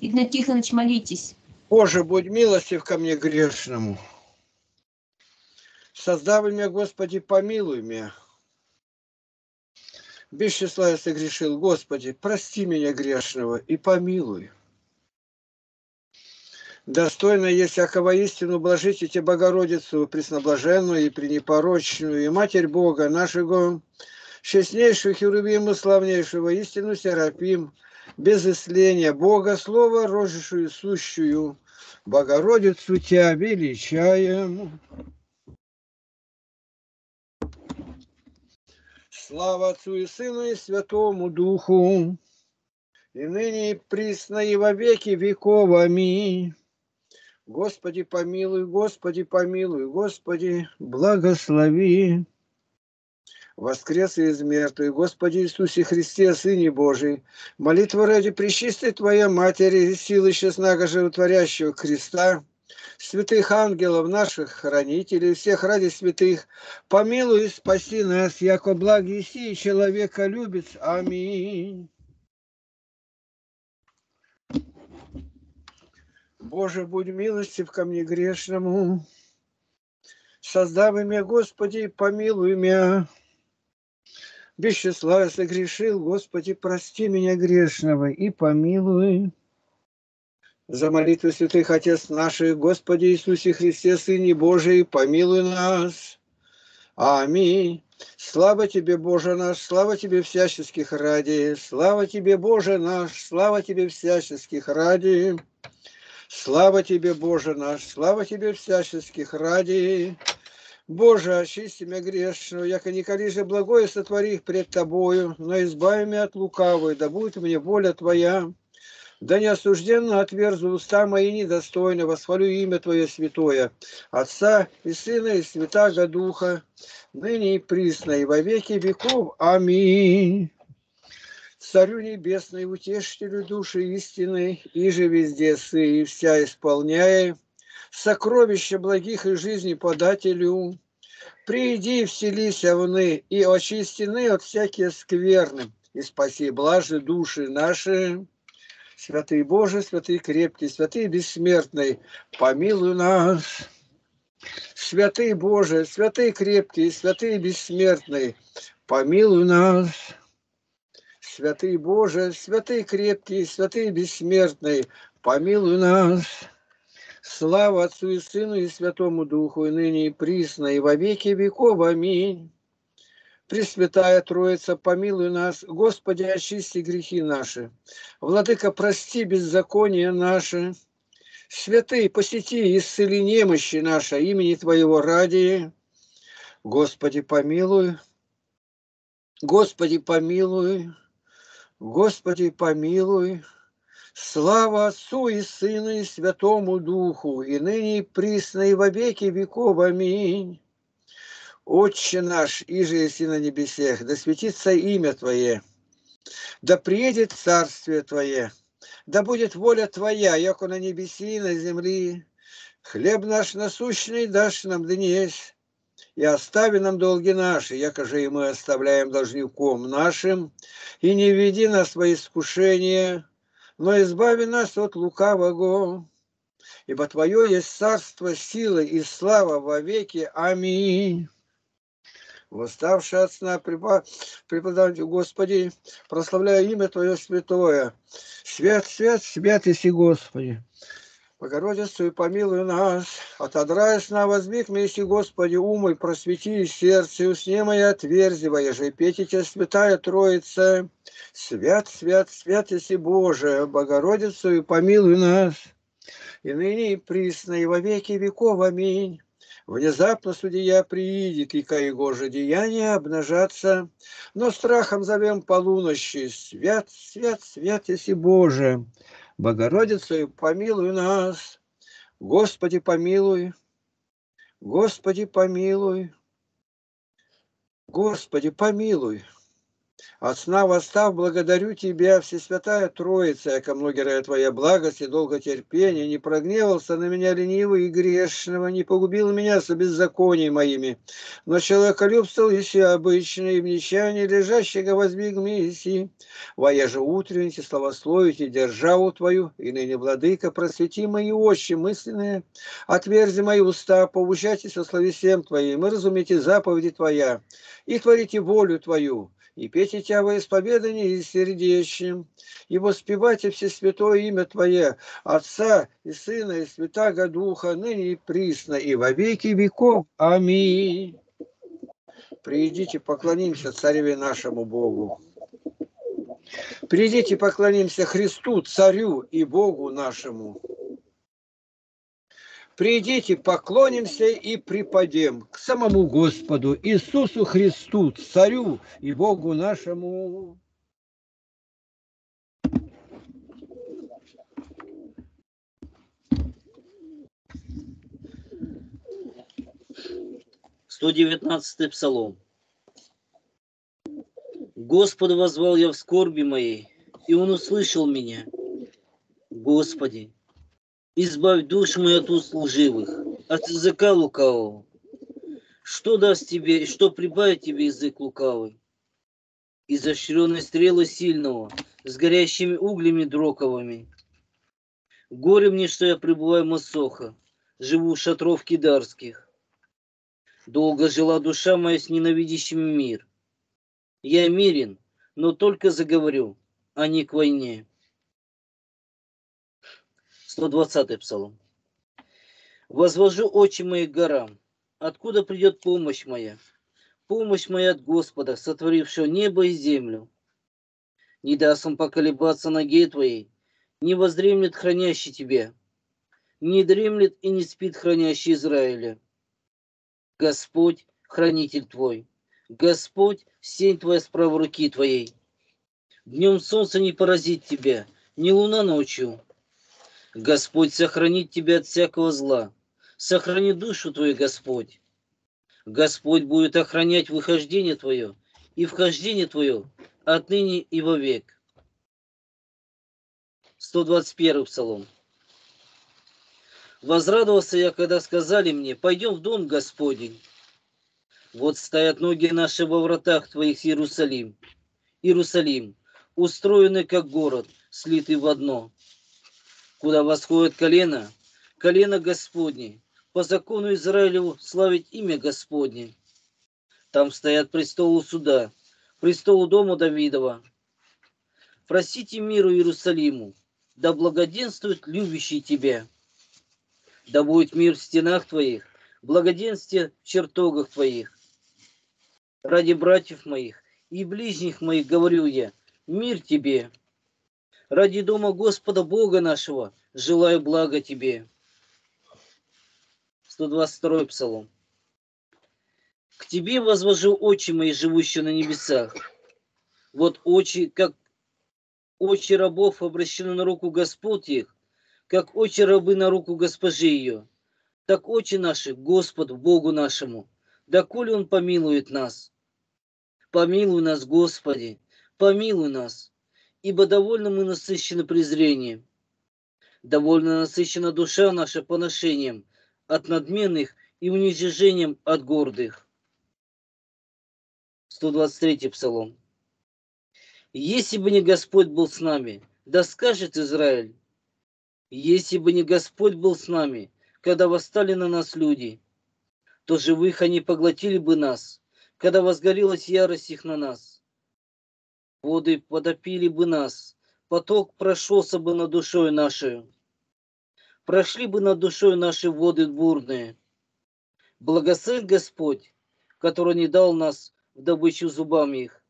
Игнат Тихонович, молитесь. Боже, будь милостив ко мне грешному. Создавай меня, Господи, помилуй меня. Без числа я согрешил, Господи, прости меня грешного и помилуй. Достойно есть всякого истину блажите Тебе, Богородицу, пресноблаженную и пренепорочную, и Матерь Бога нашего, честнейшую Херувиму славнейшего, истину Серафим, без исления Бога, Слово, рожешую сущую, Богородицу Тебя величаем. Слава Отцу и Сыну и Святому Духу, и ныне и присно и во веки веков. Господи, помилуй, Господи, помилуй, Господи, благослови. Воскрес из мертвых, Господи Иисусе Христе, Сыне Божий, молитва ради Пречистой Твоей Матери, силы честного животворящего креста, святых ангелов наших хранителей, всех ради святых, помилуй и спаси нас, яко благи сии человека любит. Аминь. Боже, будь милостив ко мне грешному. Создавай меня, Господи, помилуй меня. Без числа я согрешил, Господи, прости меня грешного и помилуй. За молитву святых Отец наших, Господи Иисусе Христе, Сыне Божий, помилуй нас. Аминь. Слава Тебе, Боже наш, слава Тебе всяческих ради, слава Тебе, Боже наш, слава Тебе всяческих ради. Слава Тебе, Боже наш, слава Тебе всяческих ради. Боже, очисти меня грешную, яко николи же благое сотвори пред Тобою, но избави меня от лукавой, да будет мне воля Твоя. Да не осужденно отверзу уста мои недостойно, восхвалю имя Твое святое, Отца и Сына и Святаго Духа, ныне и присно, и во веки веков. Аминь. Царю небесный, утешителю души истины, и же везде сы, и вся исполняя, сокровища благих и жизни подателю, приди, вселися вны, и очистены от всякие скверны, и спаси блажи души наши. Святый Боже, святый крепкий, святый бессмертный, помилуй нас. Святый Боже, святый крепкий, святый бессмертный, помилуй нас святый Боже, святый крепкий, святый бессмертный, помилуй нас. Слава Отцу и Сыну и Святому Духу, и ныне и присно, и во веки веков. Аминь. Пресвятая Троица, помилуй нас, Господи, очисти грехи наши. Владыка, прости беззаконие наше. Святый, посети и исцели немощи наши, имени Твоего ради. Господи, помилуй. Господи, помилуй. Господи, помилуй. Слава Отцу и Сыну и Святому Духу, и ныне и присно, и во веки веков. Аминь. Отче наш, иже если на небесех, да светится имя Твое, да приедет Царствие Твое, да будет воля Твоя, яко на небеси и на земли. Хлеб наш насущный дашь нам днесь, и остави нам долги наши, якоже и мы оставляем должником нашим, и не веди нас во искушение, но избави нас от лукавого. Ибо Твое есть царство, сила и слава во веки. Аминь. Восставший от сна преподаватель Господи, прославляю имя Твое святое. Свят, свят, свят иси Господи. Богородицу и помилуй нас, отодрай сна возмиг меси, Господи, умой, просвети сердце, и усне моя отверзивая же, петите, святая Троица, свят, свят, свят, если Боже, Богородицу и помилуй нас, и ныне и присно, и во веки веков, аминь. Внезапно судья приидет, и ка его же деяния обнажаться, но страхом зовем полуночи, свят, свят, свят, если Боже, Богородицу, помилуй нас. Господи, помилуй. Господи, помилуй. Господи, помилуй. От сна восстав, благодарю Тебя, Всесвятая Троица, яко многерая Твоя благость и долготерпение, не прогневался на меня ленивый и грешного, не погубил меня со беззаконий моими, но человеколюбствовал еще обычно, и в нищане лежащего воздвиг миссии. Воя же утренните, славословите державу Твою, и ныне, Владыка, просвети мои очи мысленные, отверзи мои уста, поучайтесь со словесем Твоим, и разумейте заповеди Твоя, и творите волю Твою, и пейте тебя во исповедании сердечным, и воспевайте все святое имя Твое, Отца и Сына и Святаго Духа, ныне и присно, и во веки веков. Аминь. Придите, поклонимся Цареве нашему Богу. Придите, поклонимся Христу, Царю и Богу нашему. Придите, поклонимся и припадем к самому Господу Иисусу Христу, Царю и Богу нашему. Сто девятнадцатый псалом. Господу возвал я в скорби моей, и Он услышал меня. Господи, избавь душу мою от уст лживых, от языка лукавого. Что даст тебе что прибавит тебе язык лукавый? Изощренной стрелы сильного, с горящими углями дроковыми. Горе мне, что я пребываю Масоха, живу в шатров кидарских. Долго жила душа моя с ненавидящим мир. Я мирен, но только заговорю, а не к войне. 120 псалом. Возвожу очи мои к горам. Откуда придет помощь моя? Помощь моя от Господа, сотворившего небо и землю. Не даст он поколебаться ноге твоей, не воздремлет хранящий тебя, не дремлет и не спит хранящий Израиля. Господь, хранитель твой, Господь, сень твоя справа руки твоей. Днем солнце не поразит тебя, ни луна ночью. Господь сохранит тебя от всякого зла. Сохрани душу твою, Господь. Господь будет охранять выхождение твое и вхождение твое отныне и вовек. 121 псалом. Возрадовался я, когда сказали мне, пойдем в дом Господень. Вот стоят ноги наши во вратах твоих, Иерусалим. Иерусалим, устроенный как город, слитый в одно куда восходит колено, колено Господне, по закону Израилеву славить имя Господне. Там стоят престолы суда, престолы дома Давидова. Просите миру Иерусалиму, да благоденствует любящий тебя. Да будет мир в стенах твоих, благоденствие в чертогах твоих. Ради братьев моих и ближних моих говорю я, мир тебе ради дома Господа Бога нашего желаю блага тебе. 122 псалом. К тебе возвожу очи мои, живущие на небесах. Вот очи, как очи рабов обращены на руку Господь их, как очи рабы на руку госпожи ее. Так очи наши Господу, Богу нашему, доколе Он помилует нас. Помилуй нас, Господи, помилуй нас ибо довольно мы насыщены презрением. Довольно насыщена душа наша поношением от надменных и уничижением от гордых. 123 псалом. Если бы не Господь был с нами, да скажет Израиль, если бы не Господь был с нами, когда восстали на нас люди, то живых они поглотили бы нас, когда возгорелась ярость их на нас воды подопили бы нас, поток прошелся бы над душой нашей. Прошли бы над душой наши воды бурные. Благословит Господь, который не дал нас в добычу зубами их.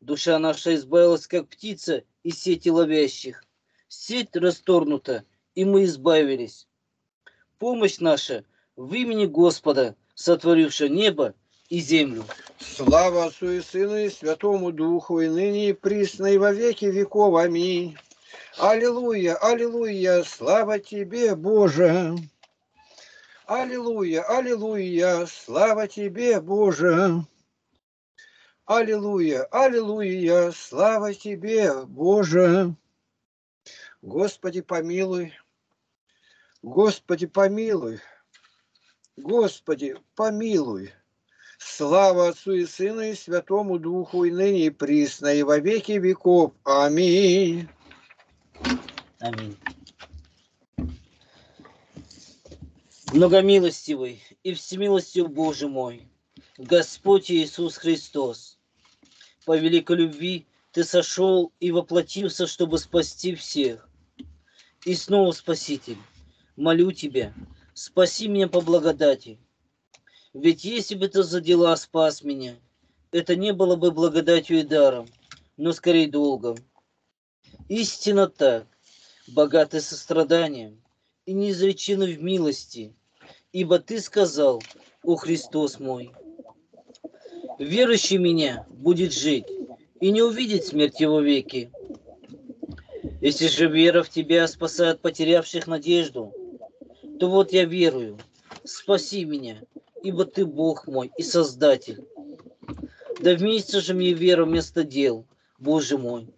Душа наша избавилась, как птица из сети ловящих. Сеть расторгнута, и мы избавились. Помощь наша в имени Господа, сотворившего небо и землю. Слава Отцу и Сыну и Святому Духу, и ныне и присно, и во веки веков. Аминь. Аллилуйя, аллилуйя, слава Тебе, Боже. Аллилуйя, аллилуйя, слава Тебе, Боже. Аллилуйя, аллилуйя, слава тебе, Боже. Господи, помилуй. Господи, помилуй. Господи, помилуй. Слава Отцу и Сыну и Святому Духу, и ныне и присно, и во веки веков. Аминь. Аминь. Многомилостивый и всемилостив Боже мой, Господь Иисус Христос, по великой любви Ты сошел и воплотился, чтобы спасти всех. И снова, Спаситель, молю Тебя, спаси меня по благодати. Ведь если бы Ты за дела спас меня, это не было бы благодатью и даром, но скорее долгом. Истинно так, богатый состраданием и неизреченный в милости, ибо Ты сказал, о Христос мой, верующий меня будет жить и не увидит смерть его веки. Если же вера в Тебя спасает потерявших надежду, то вот я верую, спаси меня, ибо Ты Бог мой и Создатель. Да вместе же мне вера вместо дел, Боже мой,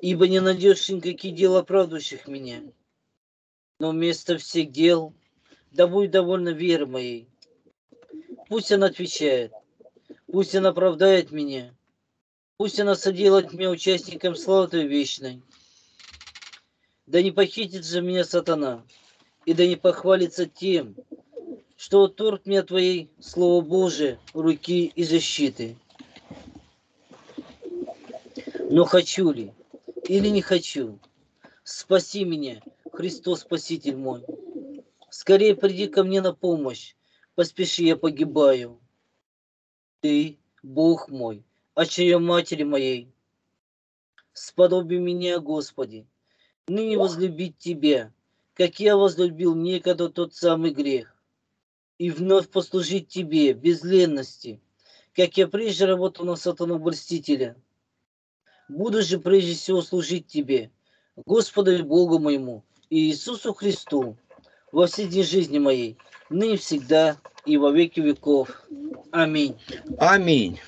ибо не найдешь никаких дел, оправдывающих меня. Но вместо всех дел, да будь довольна веры моей. Пусть она отвечает, пусть она оправдает меня, пусть она соделает меня участником славы Твоей вечной. Да не похитит же меня сатана, и да не похвалится тем, что отторг мне Твоей, Слово Божие, руки и защиты. Но хочу ли или не хочу, спаси меня, Христос Спаситель мой. Скорее приди ко мне на помощь, поспеши, я погибаю. Ты, Бог мой, очередь матери моей, сподоби меня, Господи, ныне возлюбить Тебя, как я возлюбил некогда тот самый грех, и вновь послужить Тебе без ленности, как я прежде работал на сатану Блестителя. Буду же прежде всего служить Тебе, Господу и Богу моему, и Иисусу Христу, во все дни жизни моей, ныне всегда и во веки веков. Аминь. Аминь.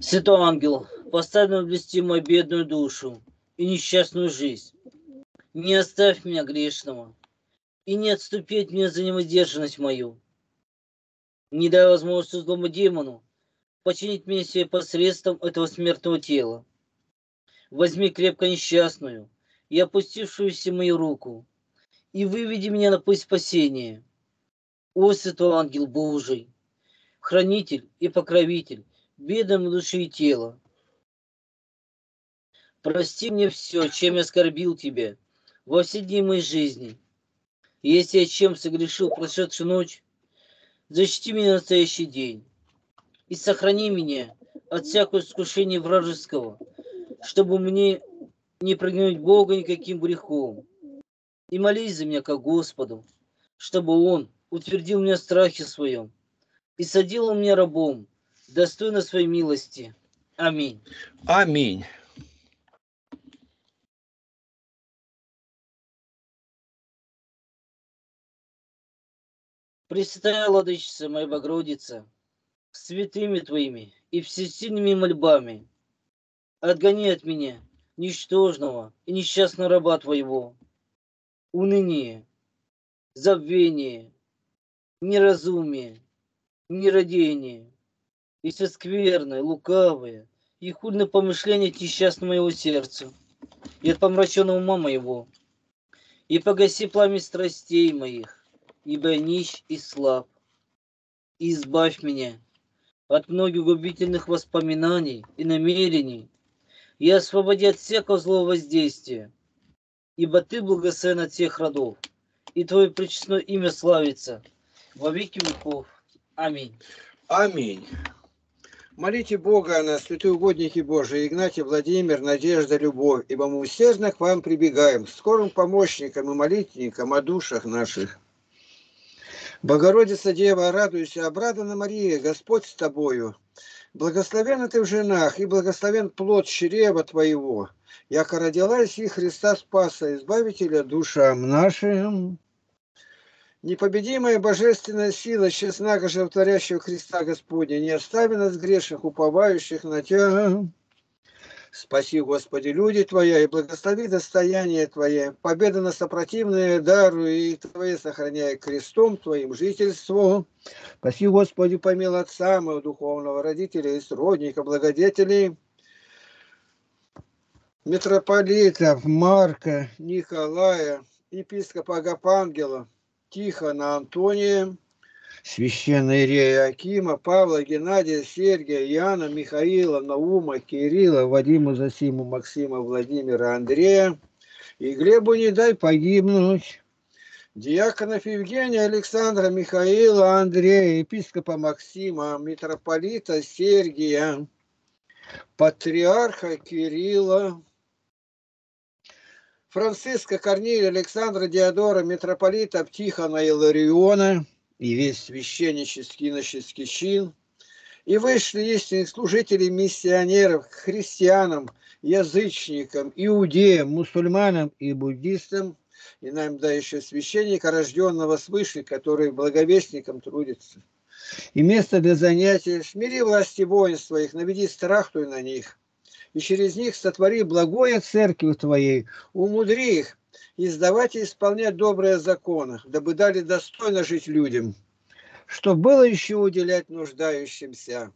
Святой ангел, поставь на блести мою бедную душу и несчастную жизнь. Не оставь меня грешного и не отступи от меня за невыдержанность мою. Не дай возможности злому демону починить меня себе посредством этого смертного тела. Возьми крепко несчастную и опустившуюся мою руку и выведи меня на путь спасения. О, святой ангел Божий, хранитель и покровитель бедам души и тела. Прости мне все, чем я оскорбил тебя во все дни моей жизни. Если я чем согрешил прошедшую ночь, защити меня на настоящий день и сохрани меня от всякого искушения вражеского, чтобы мне не прогнуть Бога никаким грехом. И молись за меня, как Господу, чтобы Он утвердил меня в страхе своем и садил меня рабом, достойно своей милости. Аминь. Аминь. Пресвятая Владычица, моя Богородица, святыми Твоими и всесильными мольбами, отгони от меня, ничтожного и несчастного раба Твоего, уныние, забвение, неразумие, нерадение, и все скверное, лукавое и хульное помышление несчастного моего сердца и от помраченного ума моего, и погаси пламя страстей моих, ибо нищ и слаб. Избавь меня от многих губительных воспоминаний и намерений, и освободи от всякого злого воздействия, ибо Ты благословен от всех родов, и Твое пречестное имя славится во веки веков. Аминь. Аминь. Молите Бога о нас, святые угодники Божии, Игнатий, Владимир, Надежда, Любовь, ибо мы усердно к вам прибегаем, скорым помощникам и молитвенникам о душах наших. Богородица Дева, радуйся, обрадована Мария, Господь с тобою. Благословена ты в женах, и благословен плод чрева твоего. Яко родилась и Христа Спаса, Избавителя душам нашим. Непобедимая божественная сила, честнаго животворящего Христа Господня, не остави нас грешных, уповающих на Тебя. Спаси, Господи, люди Твоя, и благослови достояние Твое, победа на сопротивное дару, и Твое сохраняя крестом Твоим жительство. Спаси, Господи, помилуй от самого духовного родителя и сродника, благодетелей, митрополитов Марка, Николая, епископа Агапангела, Тихона Антония, священной Ирея Акима, Павла, Геннадия, Сергия, Яна, Михаила, Наума, Кирилла, Вадима, Засиму, Максима, Владимира, Андрея. И Глебу не дай погибнуть. Диаконов Евгения, Александра, Михаила, Андрея, епископа Максима, митрополита Сергия, патриарха Кирилла, Франциска, Корнилия, Александра, Диодора, митрополита Птихона и Лариона и весь священнический иноческий чин, и вышли истинных служителей миссионеров к христианам, язычникам, иудеям, мусульманам и буддистам, и нам да еще священника, рожденного свыше, который благовестником трудится. И место для занятия, смири власти воинства их, наведи страх твой на них, и через них сотвори благое церкви Твоей, умудри их издавать и исполнять добрые законы, дабы дали достойно жить людям, что было еще уделять нуждающимся.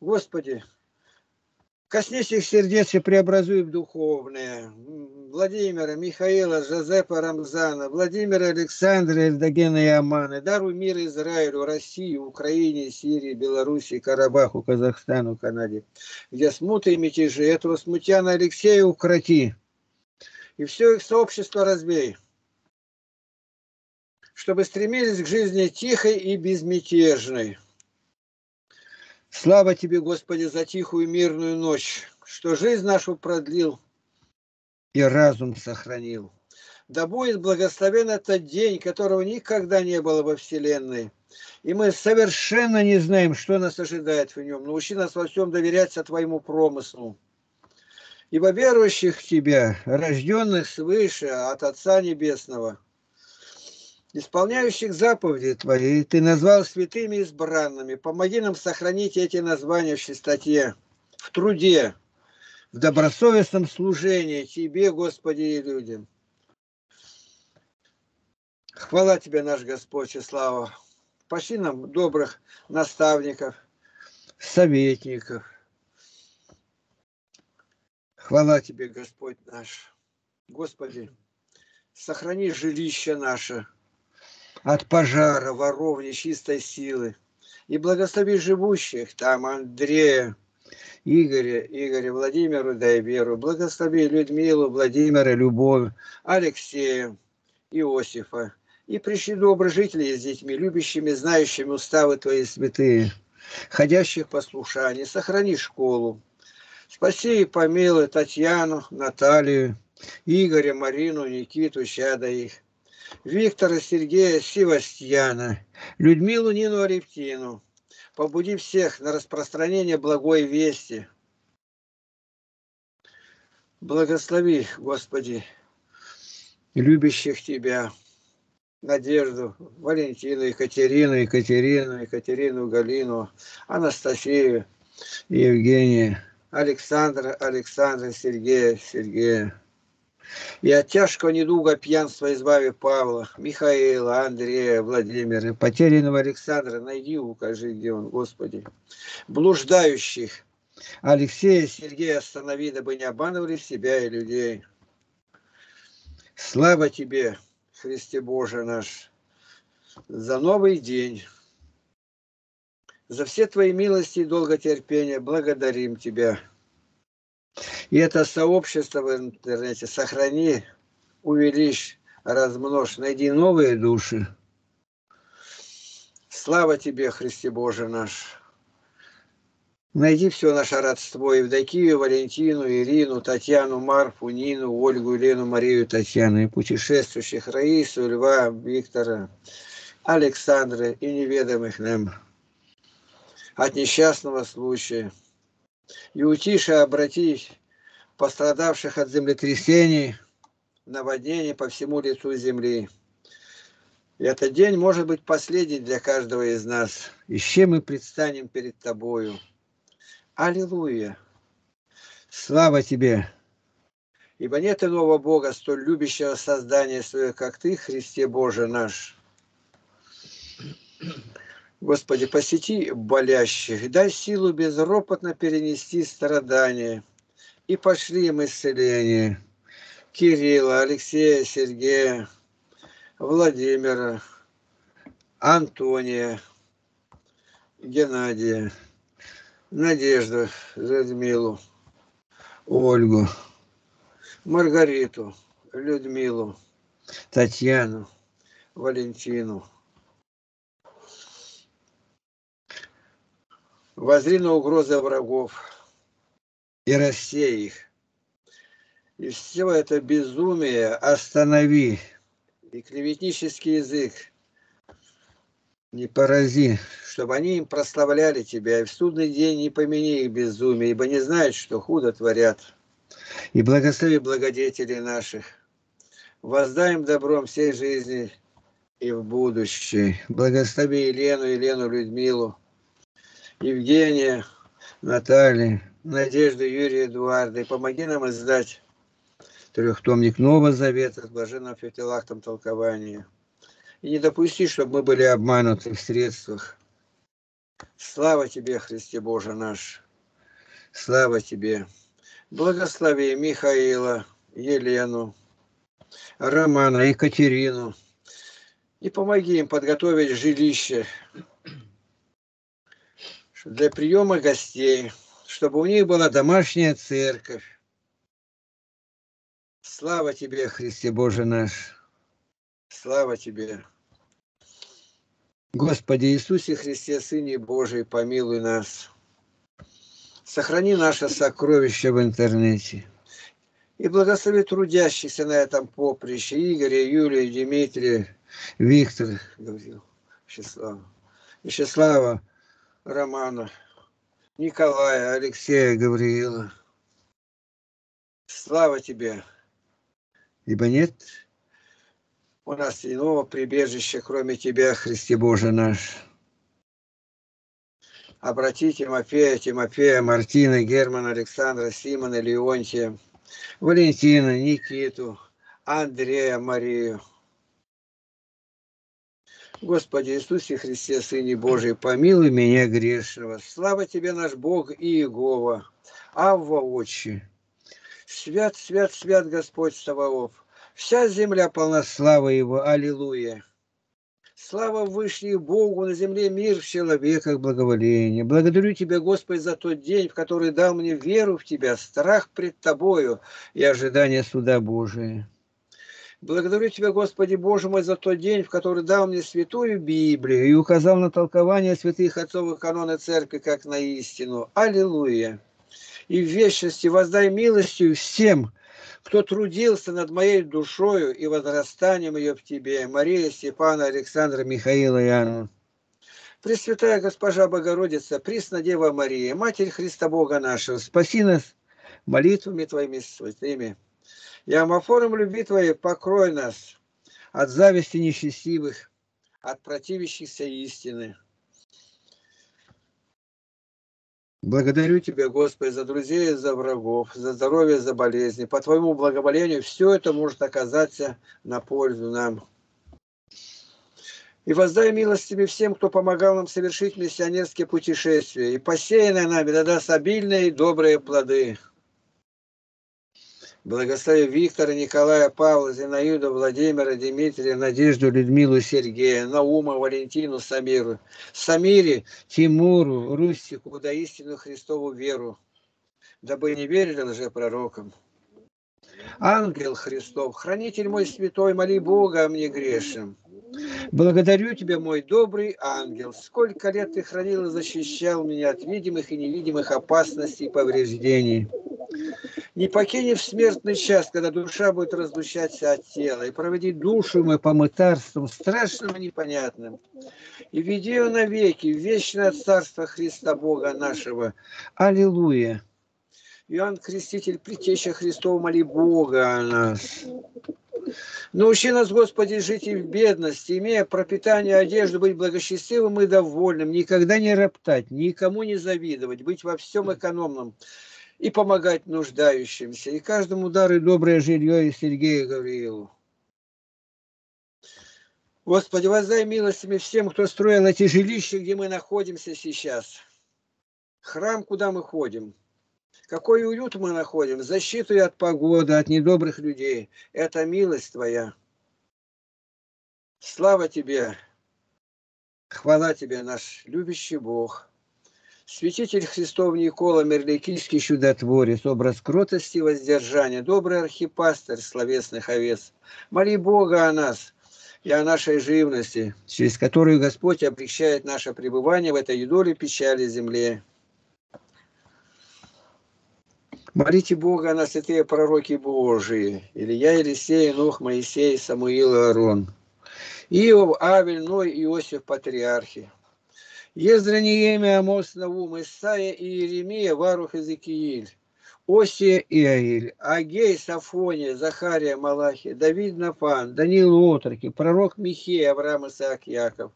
Господи, Коснись их сердец и преобразуй в духовное. Владимира, Михаила, Жозепа Рамзана, Владимира, Александра, Эльдогена и Амана. Даруй мир Израилю, России, Украине, Сирии, Белоруссии, Карабаху, Казахстану, Канаде. Где смуты и мятежи. Этого смутьяна Алексея укроти. И все их сообщество разбей. Чтобы стремились к жизни тихой и безмятежной. Слава Тебе, Господи, за тихую мирную ночь, что жизнь нашу продлил и разум сохранил. Да будет благословен этот день, которого никогда не было во Вселенной. И мы совершенно не знаем, что нас ожидает в нем. Научи нас во всем доверяться Твоему промыслу. Ибо верующих в Тебя, рожденных свыше от Отца Небесного – исполняющих заповеди Твои, Ты назвал святыми избранными. Помоги нам сохранить эти названия в чистоте, в труде, в добросовестном служении Тебе, Господи, и людям. Хвала Тебе, наш Господь, и слава. Пошли нам добрых наставников, советников. Хвала Тебе, Господь наш. Господи, сохрани жилище наше, от пожара, воров, нечистой силы. И благослови живущих там Андрея, Игоря, Игоря, Владимиру дай веру. Благослови Людмилу, Владимира, Любовь, Алексея, Иосифа. И пришли доброжители с детьми, любящими, знающими уставы Твои святые, ходящих послушаний. Сохрани школу. Спаси и помилуй Татьяну, Наталью, Игоря, Марину, Никиту, Щада их. Виктора Сергея Севастьяна, Людмилу Нину Аревтину. Побуди всех на распространение благой вести. Благослови, Господи, любящих Тебя, Надежду, Валентину, Екатерину, Екатерину, Екатерину, Галину, Анастасию, Евгения, Александра, Сергея, Сергея. И от тяжкого недуга пьянства избави Павла, Михаила, Андрея, Владимира, потерянного Александра, найди, укажи, где он, Господи. Блуждающих, Алексея, Сергея останови, дабы не обманывали себя и людей. Слава Тебе, Христе Боже наш, за новый день, за все Твои милости и долготерпения благодарим Тебя. И это сообщество в интернете сохрани, увеличь, размножь, найди новые души. Слава тебе, Христе Боже наш. Найди все наше родство, Евдокию, Валентину, Ирину, Татьяну, Марфу, Нину, Ольгу, Лену, Марию, Татьяну, и путешествующих Раису, Льва, Виктора, Александра и неведомых нам от несчастного случая. И утише обратись пострадавших от землетрясений, наводнений по всему лицу земли. И этот день может быть последний для каждого из нас. И чем мы предстанем перед Тобою. Аллилуйя! Слава Тебе! Ибо нет иного Бога, столь любящего создания свое, как Ты, Христе Боже наш. Господи, посети болящих, дай силу безропотно перенести страдания и пошли им исцеление. Кирилла, Алексея, Сергея, Владимира, Антония, Геннадия, Надежду, Людмилу, Ольгу, Маргариту, Людмилу, Татьяну, Валентину. Возри на угрозы врагов и рассей их. И все это безумие останови и клеветнический язык не порази, чтобы они им прославляли тебя, и в судный день не помяни их безумие, ибо не знают, что худо творят. И благослови благодетелей наших, воздай им добром всей жизни и в будущее. Благослови Елену, Елену Людмилу, Евгения, Наталью, Надежду, Юрия, Эдуарда, и помоги нам издать трехтомник Нового Завета с блаженным фетилактом толкования. И не допусти, чтобы мы были обмануты в средствах. Слава Тебе, Христе Боже наш! Слава Тебе! Благослови Михаила, Елену, Романа, Екатерину. И помоги им подготовить жилище для приема гостей, чтобы у них была домашняя церковь, Слава Тебе, Христе Боже наш! Слава Тебе! Господи Иисусе Христе, Сыне Божий, помилуй нас. Сохрани наше сокровище в интернете. И благослови трудящихся на этом поприще Игоря, Юлия, Дмитрия, Виктор, говорил, Вячеслава, Вячеслава, Романа, Николая, Алексея, Гавриила. Слава Тебе! ибо нет у нас иного прибежища, кроме Тебя, Христе Боже наш. Обрати Тимофея, Тимофея, Мартина, Германа, Александра, Симона, Леонтия, Валентина, Никиту, Андрея, Марию. Господи Иисусе Христе, Сыне Божий, помилуй меня грешного. Слава Тебе, наш Бог и Иегова, Авва Отче. Свят, свят, свят Господь Саваоф. Вся земля полна славы Его. Аллилуйя. Слава Вышней Богу, на земле мир в человеках благоволение. Благодарю Тебя, Господи, за тот день, в который дал мне веру в Тебя, страх пред Тобою и ожидание суда Божия. Благодарю Тебя, Господи Боже мой, за тот день, в который дал мне святую Библию и указал на толкование святых отцов и канона церкви, как на истину. Аллилуйя и в вечности воздай милостью всем, кто трудился над моей душою и возрастанием ее в тебе. Мария, Степана, Александра, Михаила и Анна. Пресвятая Госпожа Богородица, Пресна Дева Мария, Матерь Христа Бога нашего, спаси нас молитвами Твоими святыми. И амофором любви Твоей покрой нас от зависти несчастливых, от противящихся истины. Благодарю Тебя, Господи, за друзей за врагов, за здоровье, за болезни. По Твоему благоволению все это может оказаться на пользу нам. И воздай милость Тебе всем, кто помогал нам совершить миссионерские путешествия. И посеянное нами да даст обильные и добрые плоды. Благослови Виктора, Николая, Павла, Зинаиду, Владимира, Дмитрия, Надежду, Людмилу, Сергея, Наума, Валентину, Самиру, Самире, Тимуру, Рустику, да истину Христову веру, дабы не верили лжепророкам. Ангел Христов, хранитель мой святой, моли Бога о мне грешным. Благодарю тебя, мой добрый ангел. Сколько лет ты хранил и защищал меня от видимых и невидимых опасностей и повреждений не покинь в смертный час, когда душа будет разлучаться от тела, и проводи душу мы по мытарствам страшным и непонятным, и веди ее навеки в вечное царство Христа Бога нашего. Аллилуйя! Иоанн Креститель, Притеча Христова, моли Бога о нас. Научи нас, Господи, жить и в бедности, имея пропитание, одежду, быть благосчастливым и довольным, никогда не роптать, никому не завидовать, быть во всем экономным и помогать нуждающимся, и каждому дары доброе жилье и Сергею Гавриилу. Господи, воздай милостями всем, кто строил эти жилища, где мы находимся сейчас. Храм, куда мы ходим. Какой уют мы находим, защиту и от погоды, от недобрых людей. Это милость Твоя. Слава Тебе, хвала Тебе, наш любящий Бог. Святитель Христов Никола Мерликийский чудотворец, образ кротости воздержания, добрый архипастырь словесных овец. Моли Бога о нас и о нашей живности, через которую Господь облегчает наше пребывание в этой юдоле печали земле. Молите Бога на святые пророки Божии, Илья, Елисей, Нух, Моисей, Самуил и Аарон. Иов, Авель, Ной, Иосиф, Патриархи. Ездра, Неемия, Амос, Навум, Исаия и Иеремия, Варух, Иезекииль. Осия и Аиль, Агей, Сафония, Захария, Малахи, Давид, Нафан, Даниил, Отроки, пророк Михей, Авраам, Исаак, Яков.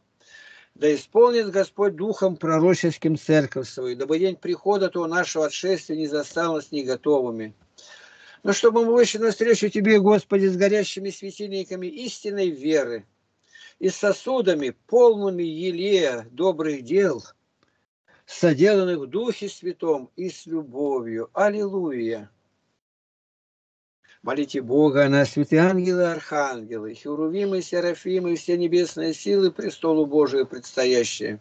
Да исполнит Господь духом пророческим церковь свою, дабы день прихода то нашего отшествия не застал нас не готовыми. Но чтобы мы вышли навстречу Тебе, Господи, с горящими светильниками истинной веры и сосудами, полными елея добрых дел, соделанных в Духе Святом и с любовью. Аллилуйя! Молите Бога на святые ангелы, архангелы, херувимы, серафимы все небесные силы престолу Божию предстоящие.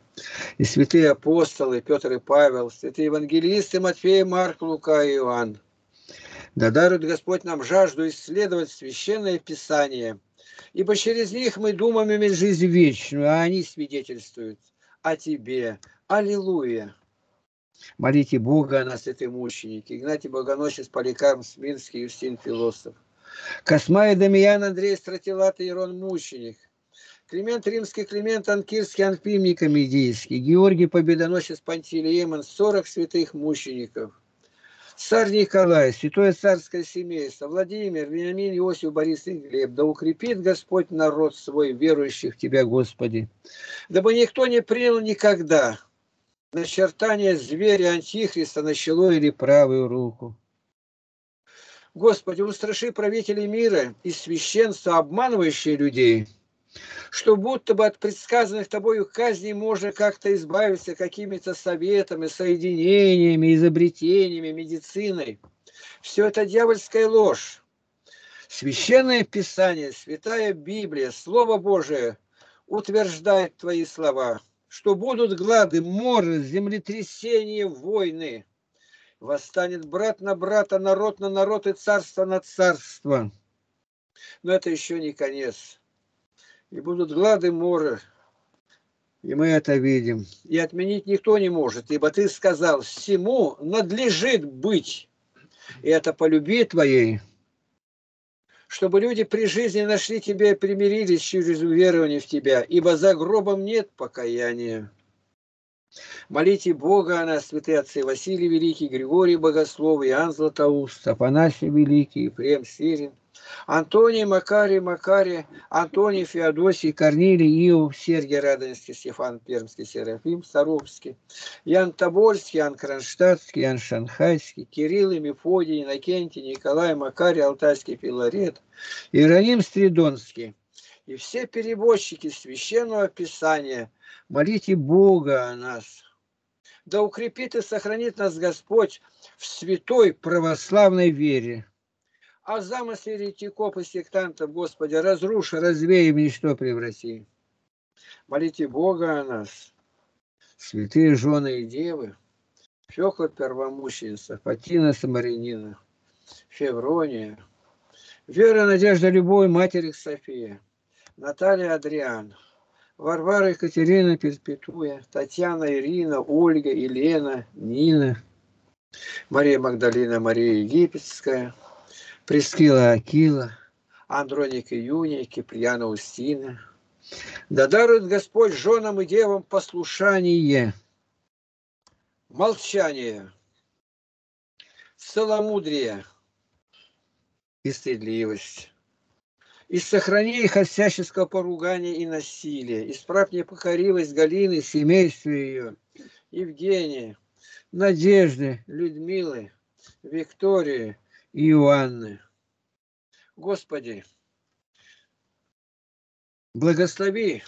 И святые апостолы Петр и Павел, святые евангелисты Матфей, Марк, Лука и Иоанн. Да дарует Господь нам жажду исследовать Священное Писание, ибо через них мы думаем иметь жизнь вечную, а они свидетельствуют о Тебе. Аллилуйя! Молите Бога о нас, святые мученики, Игнатий Богоносец, Поликарп, Смирский, Юстин Философ. Космай, Дамиян, Андрей Стратилат Ирон Мученик. Климент Римский, Климент Анкирский, Анфим Никомедийский, Георгий Победоносец, Пантелеемон, 40 святых мучеников. Царь Николай, святое царское семейство, Владимир, Вениамин, Иосиф, Борис и Глеб, да укрепит Господь народ свой, верующих в Тебя, Господи, дабы никто не принял никогда начертание зверя Антихриста на чело или правую руку. Господи, устраши правителей мира и священства, обманывающие людей, что будто бы от предсказанных тобою казней можно как-то избавиться какими-то советами, соединениями, изобретениями, медициной. Все это дьявольская ложь. Священное Писание, Святая Библия, Слово Божие утверждает твои слова – что будут глады, моры, землетрясения, войны. Восстанет брат на брата, народ на народ и царство на царство. Но это еще не конец. И будут глады, моры, и мы это видим. И отменить никто не может, ибо ты сказал, всему надлежит быть. И это по любви твоей – чтобы люди при жизни нашли тебя и примирились через уверование в тебя, ибо за гробом нет покаяния. Молите Бога о нас, святые отцы Василий Великий, Григорий Богослов, Иоанн Златоуст, Афанасий Великий, Ефрем Сирин, Антоний, Макарий, Макарий, Антоний, Феодосий, Корнилий, Иов, Сергий Радонский, Стефан Пермский, Серафим Саровский, Ян Тобольский, Ян Кронштадтский, Ян Шанхайский, Кирилл и Мефодий, Иннокентий, Николай, Макарий, Алтайский, Филарет, Иероним Стридонский. И все переводчики Священного Писания, молите Бога о нас. Да укрепит и сохранит нас Господь в святой православной вере а замыслы еретиков и сектантов, Господи, разруши, развей в ничто преврати. Молите Бога о нас, святые жены и девы, Феокла Первомученица, Фатина Самарянина, Феврония, Вера, Надежда, Любовь, Матерь София, Наталья Адриан, Варвара Екатерина Перпетуя, Татьяна Ирина, Ольга, Елена, Нина, Мария Магдалина, Мария Египетская – Прескила Акила, Андроника Юния, Киприяна Устина. Да дарует Господь женам и девам послушание, молчание, целомудрие и стыдливость. И сохрани их от всяческого поругания и насилия. Исправь непокоривость Галины, семейства ее, Евгения, Надежды, Людмилы, Виктории и Иоанны. Господи, благослови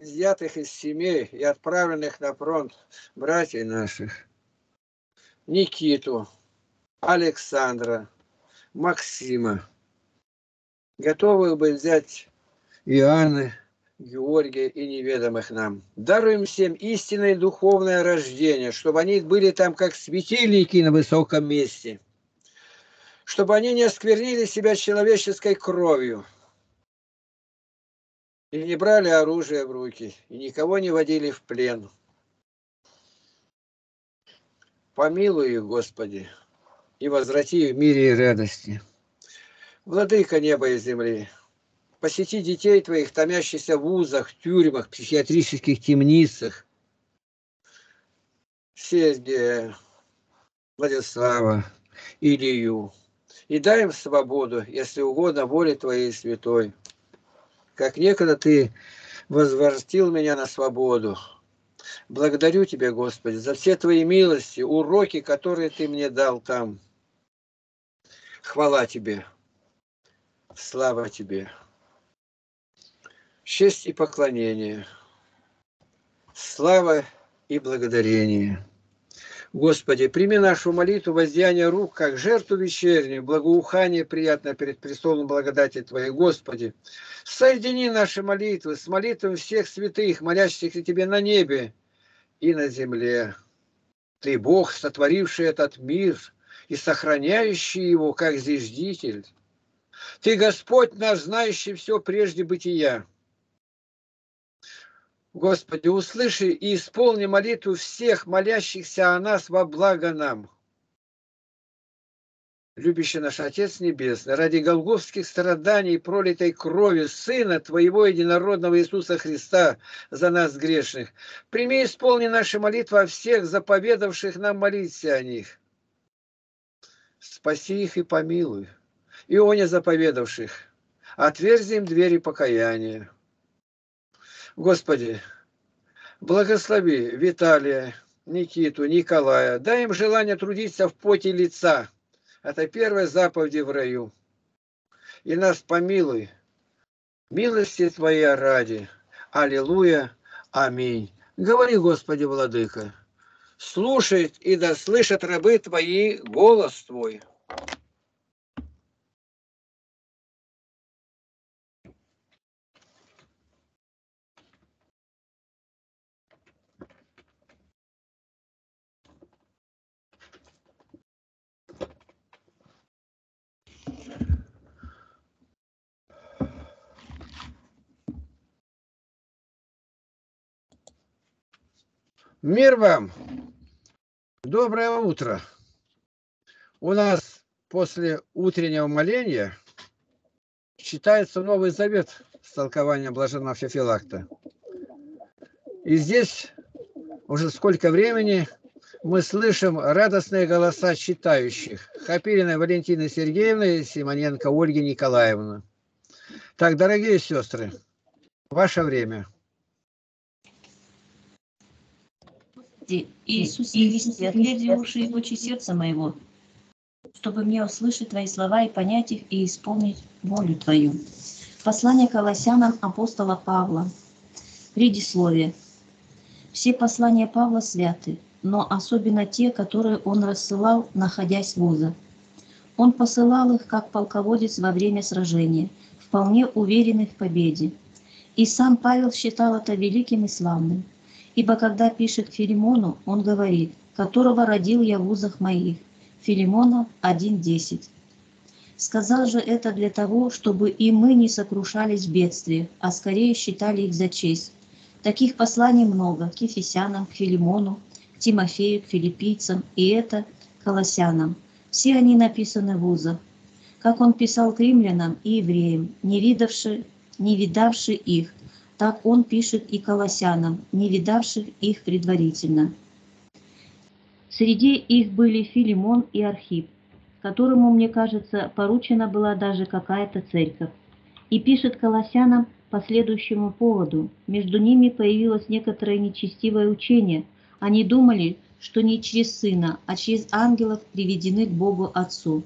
изъятых из семей и отправленных на фронт братьев наших, Никиту, Александра, Максима, готовы бы взять Иоанны, Георгия и неведомых нам. Даруем всем истинное духовное рождение, чтобы они были там как светильники на высоком месте, чтобы они не осквернили себя человеческой кровью и не брали оружие в руки, и никого не водили в плен. Помилуй их, Господи, и возврати в мире и радости. Владыка неба и земли, посети детей твоих, томящихся в вузах, тюрьмах, психиатрических темницах, Сергия, Владислава, Илью, и дай им свободу, если угодно, воле Твоей святой. Как некогда Ты возвратил меня на свободу. Благодарю Тебя, Господи, за все Твои милости, уроки, которые Ты мне дал там. Хвала Тебе. Слава Тебе. Честь и поклонение. Слава и благодарение. Господи, прими нашу молитву воздеяния рук, как жертву вечернюю, благоухание приятно перед престолом благодати Твоей, Господи. Соедини наши молитвы с молитвами всех святых, молящихся Тебе на небе и на земле. Ты Бог, сотворивший этот мир и сохраняющий его, как зиждитель. Ты Господь наш, знающий все прежде бытия. Господи, услыши и исполни молитву всех молящихся о нас во благо нам. Любящий наш Отец Небесный, ради голговских страданий и пролитой крови Сына Твоего Единородного Иисуса Христа за нас грешных, прими и исполни наши молитвы о всех заповедавших нам молиться о них. Спаси их и помилуй и о незаповедавших. Отверзи им двери покаяния. Господи, благослови Виталия, Никиту, Николая. Дай им желание трудиться в поте лица. Это первая заповедь в раю. И нас помилуй. Милости Твоя ради. Аллилуйя. Аминь. Говори, Господи, Владыка. Слушает и да слышат рабы Твои голос Твой. Мир вам! Доброе утро! У нас после утреннего моления читается Новый Завет с толкованием Блаженного Феофилакта. И здесь уже сколько времени мы слышим радостные голоса читающих. Хапирина Валентина Сергеевна и Симоненко Ольги Николаевна. Так, дорогие сестры, ваше время. Господи, Иисусе Христе, отверзи уши и очи сердца моего, чтобы мне услышать Твои слова и понять их и исполнить волю Твою. Послание Колоссянам апостола Павла. Предисловие. Все послания Павла святы, но особенно те, которые он рассылал, находясь в узах. Он посылал их как полководец во время сражения, вполне уверенный в победе. И сам Павел считал это великим и славным – Ибо когда пишет Филимону, он говорит, которого родил я в узах моих. Филимона 1.10. Сказал же это для того, чтобы и мы не сокрушались в бедствии, а скорее считали их за честь. Таких посланий много к Ефесянам, к Филимону, к Тимофею, к филиппийцам, и это колоссянам. Все они написаны в узах. Как он писал к римлянам и евреям, не видавши, не видавши их, так он пишет и колоссянам, не видавших их предварительно. Среди их были Филимон и Архип, которому, мне кажется, поручена была даже какая-то церковь. И пишет Колоссянам по следующему поводу. Между ними появилось некоторое нечестивое учение. Они думали, что не через Сына, а через ангелов приведены к Богу Отцу,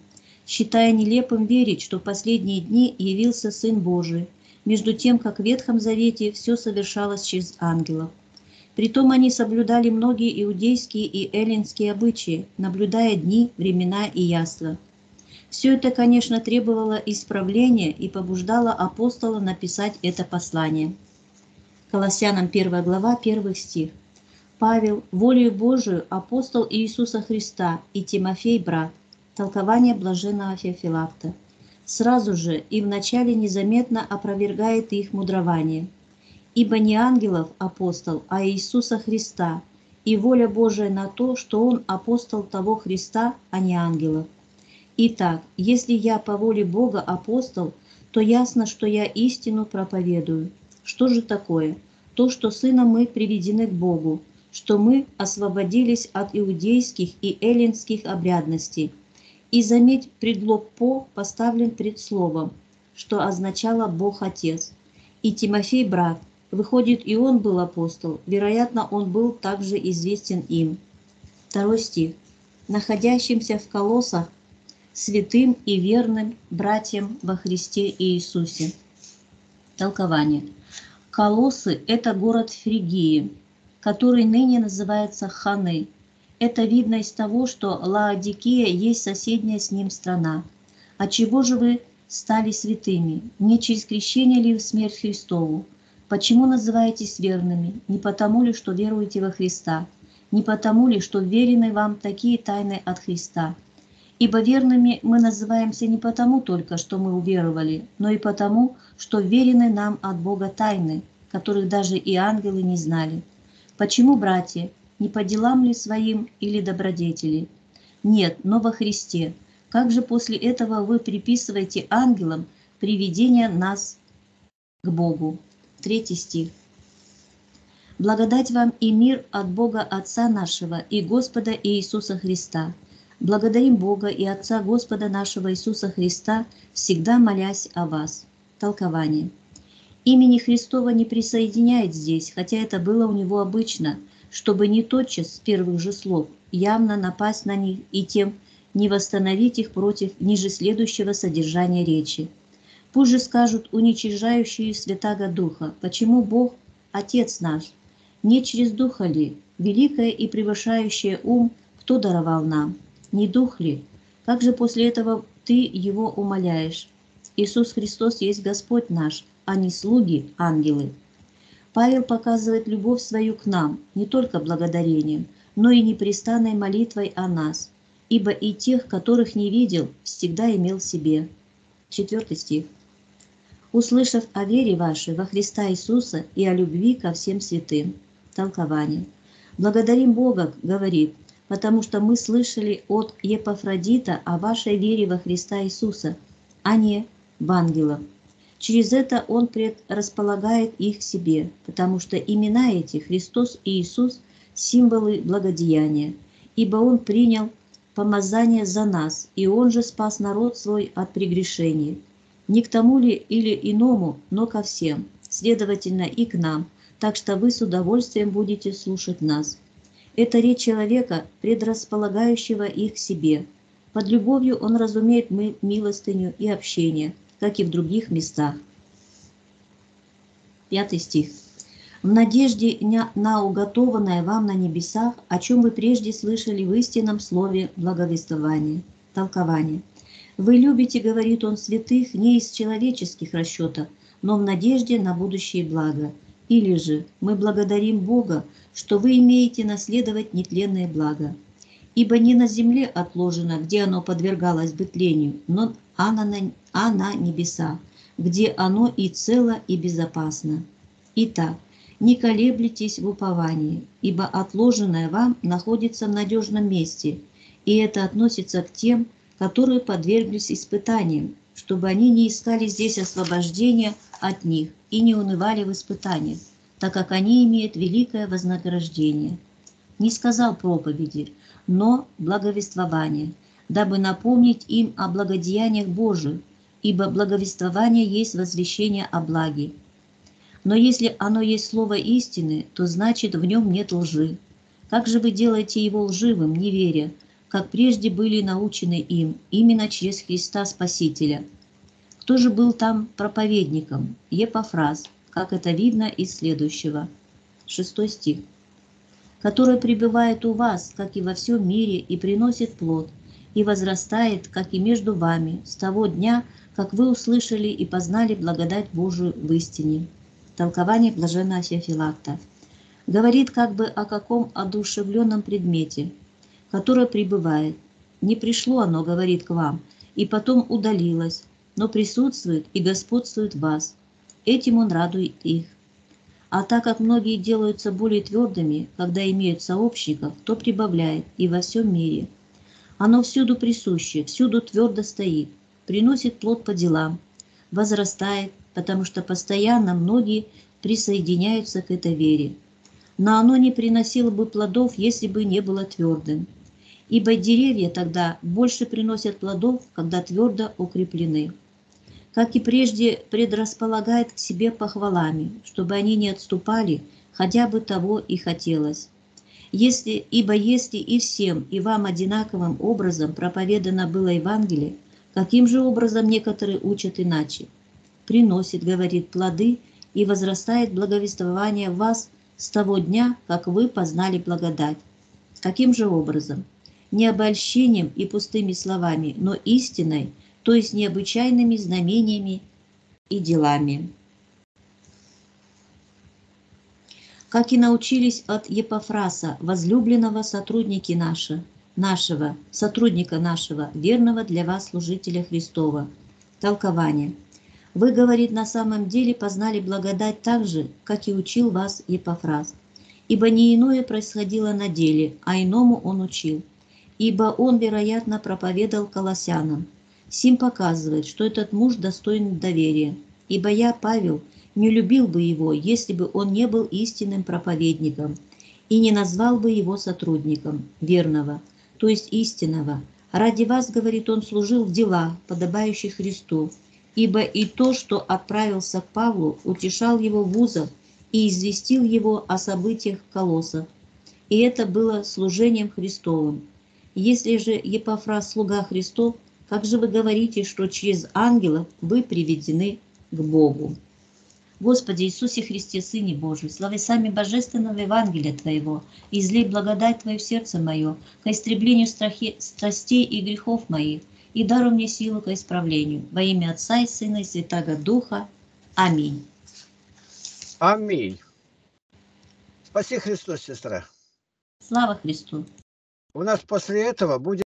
считая нелепым верить, что в последние дни явился Сын Божий, между тем, как в Ветхом Завете все совершалось через ангелов. Притом они соблюдали многие иудейские и эллинские обычаи, наблюдая дни, времена и яства. Все это, конечно, требовало исправления и побуждало апостола написать это послание. Колоссянам 1 глава, 1 стих. Павел, волею Божию, апостол Иисуса Христа и Тимофей, брат. Толкование блаженного Феофилакта. Сразу же и вначале незаметно опровергает их мудрование – ибо не ангелов апостол, а Иисуса Христа, и воля Божия на то, что Он апостол того Христа, а не ангелов. Итак, если я по воле Бога апостол, то ясно, что я истину проповедую. Что же такое? То, что сыном мы приведены к Богу, что мы освободились от иудейских и эллинских обрядностей. И заметь, предлог «по» поставлен пред словом, что означало «Бог Отец». И Тимофей брат, Выходит, и он был апостол. Вероятно, он был также известен им. Второй стих. Находящимся в колоссах святым и верным братьям во Христе Иисусе. Толкование. Колоссы – это город Фригии, который ныне называется Ханы. Это видно из того, что Лаодикия есть соседняя с ним страна. А чего же вы стали святыми? Не через крещение ли в смерть Христову? Почему называетесь верными? Не потому ли, что веруете во Христа? Не потому ли, что верены вам такие тайны от Христа? Ибо верными мы называемся не потому только, что мы уверовали, но и потому, что верены нам от Бога тайны, которых даже и ангелы не знали. Почему, братья, не по делам ли своим или добродетели? Нет, но во Христе. Как же после этого вы приписываете ангелам приведение нас к Богу? Третий стих. Благодать вам и мир от Бога Отца нашего и Господа Иисуса Христа. Благодарим Бога и Отца Господа нашего Иисуса Христа, всегда молясь о вас. Толкование. Имени Христова не присоединяет здесь, хотя это было у него обычно, чтобы не тотчас с первых же слов явно напасть на них и тем не восстановить их против ниже следующего содержания речи – Пусть же скажут уничижающие Святаго Духа, почему Бог – Отец наш? Не через Духа ли? Великое и превышающее ум, кто даровал нам? Не Дух ли? Как же после этого ты его умоляешь? Иисус Христос есть Господь наш, а не слуги, ангелы. Павел показывает любовь свою к нам не только благодарением, но и непрестанной молитвой о нас, ибо и тех, которых не видел, всегда имел себе. Четвертый стих услышав о вере вашей во Христа Иисуса и о любви ко всем святым. Толкование. Благодарим Бога, говорит, потому что мы слышали от Епафродита о вашей вере во Христа Иисуса, а не в ангелов. Через это Он предрасполагает их к себе, потому что имена эти, Христос и Иисус, символы благодеяния, ибо Он принял помазание за нас, и Он же спас народ свой от прегрешения не к тому ли или иному, но ко всем, следовательно и к нам, так что вы с удовольствием будете слушать нас. Это речь человека, предрасполагающего их к себе. Под любовью он разумеет милостыню и общение, как и в других местах. Пятый стих. В надежде на уготованное вам на небесах, о чем вы прежде слышали в истинном слове благовествования, толкования. Вы любите, говорит он, святых не из человеческих расчетов, но в надежде на будущее благо. Или же мы благодарим Бога, что вы имеете наследовать нетленное благо. Ибо не на земле отложено, где оно подвергалось бы тлению, но а на, а на небеса, где оно и цело, и безопасно. Итак, не колеблетесь в уповании, ибо отложенное вам находится в надежном месте, и это относится к тем, которые подверглись испытаниям, чтобы они не искали здесь освобождения от них и не унывали в испытаниях, так как они имеют великое вознаграждение. Не сказал проповеди, но благовествование, дабы напомнить им о благодеяниях Божьих, ибо благовествование есть возвещение о благе. Но если оно есть слово истины, то значит в нем нет лжи. Как же вы делаете его лживым, не веря, как прежде были научены им, именно через Христа Спасителя? Кто же был там проповедником? Епофраз, как это видно из следующего. Шестой стих. Который пребывает у вас, как и во всем мире, и приносит плод, и возрастает, как и между вами, с того дня, как вы услышали и познали благодать Божию в истине. Толкование блаженного Феофилакта. Говорит как бы о каком одушевленном предмете, которое пребывает. Не пришло оно, говорит, к вам, и потом удалилось, но присутствует и господствует в вас. Этим он радует их. А так как многие делаются более твердыми, когда имеют сообщников, то прибавляет и во всем мире. Оно всюду присуще, всюду твердо стоит, приносит плод по делам, возрастает, потому что постоянно многие присоединяются к этой вере. Но оно не приносило бы плодов, если бы не было твердым. Ибо деревья тогда больше приносят плодов, когда твердо укреплены. Как и прежде, предрасполагает к себе похвалами, чтобы они не отступали, хотя бы того и хотелось. Если, ибо если и всем, и вам одинаковым образом проповедано было Евангелие, Каким же образом некоторые учат иначе? Приносит, говорит, плоды и возрастает благовествование вас с того дня, как вы познали благодать. Каким же образом? Не обольщением и пустыми словами, но истиной, то есть необычайными знамениями и делами. Как и научились от Епофраса, возлюбленного сотрудники наши – нашего, сотрудника нашего, верного для вас служителя Христова. Толкование. Вы, говорит, на самом деле познали благодать так же, как и учил вас Епофраз. Ибо не иное происходило на деле, а иному он учил. Ибо он, вероятно, проповедовал колоссянам. Сим показывает, что этот муж достоин доверия. Ибо я, Павел, не любил бы его, если бы он не был истинным проповедником и не назвал бы его сотрудником, верного, то есть истинного. Ради вас, говорит он, служил в делах, подобающих Христу, ибо и то, что отправился к Павлу, утешал его в узах и известил его о событиях Колосса. И это было служением Христовым. Если же Епофраз слуга Христов, как же вы говорите, что через ангелов вы приведены к Богу? Господи Иисусе Христе, Сыне Божий, славы сами божественного Евангелия Твоего, и излей благодать Твою в сердце мое, к истреблению страхи, страстей и грехов моих, и дару мне силу к исправлению. Во имя Отца и Сына и Святаго Духа. Аминь. Аминь. Спаси Христос, сестра. Слава Христу. У нас после этого будет